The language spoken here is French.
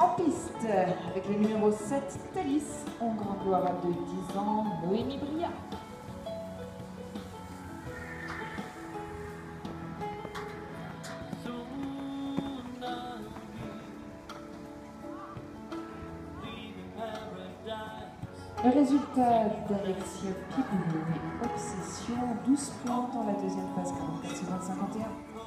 En piste avec le numéro 7, Thalys, en grand gloire de 10 ans, Noémie Briat. Le résultat d'Alexia Piboulot et Obsession, 12 points dans la deuxième phase 44 51.